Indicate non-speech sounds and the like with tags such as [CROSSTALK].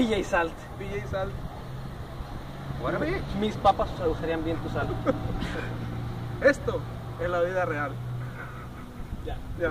PJ Salt. PJ Salt. Mis papas usarían bien tu sal. [LAUGHS] Esto es la vida real. Ya. Ya.